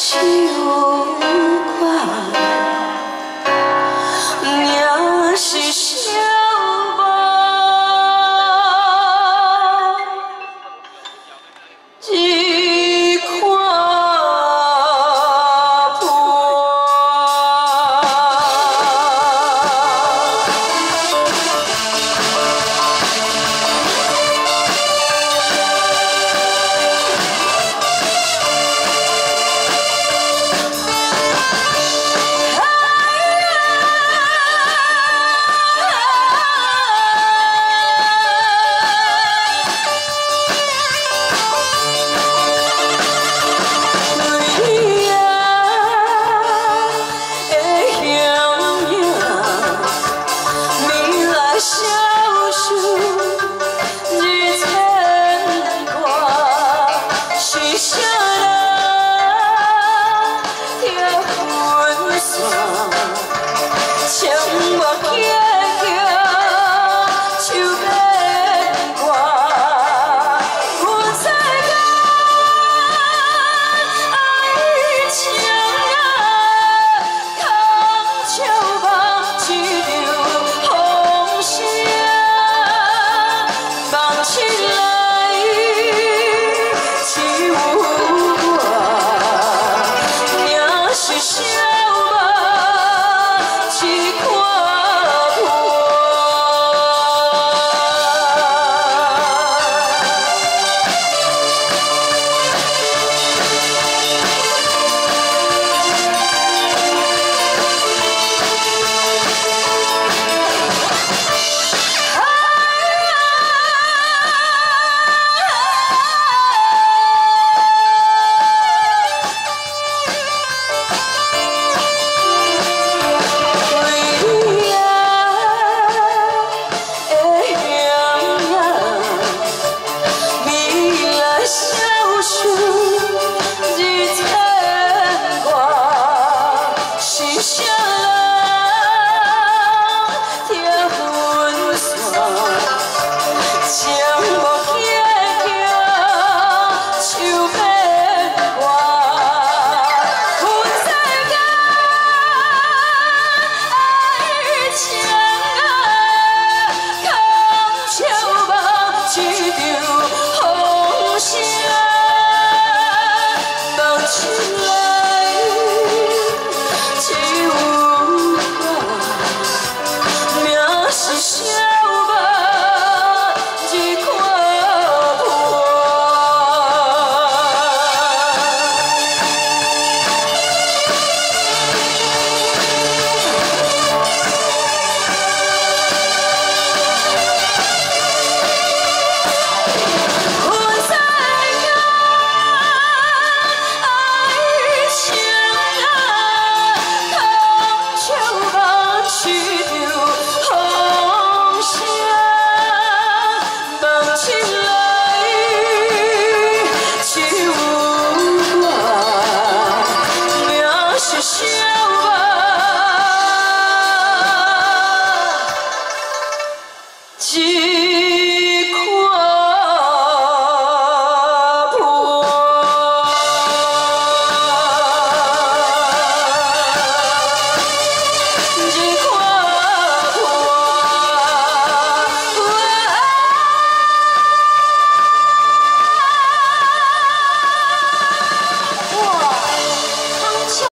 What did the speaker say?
she show.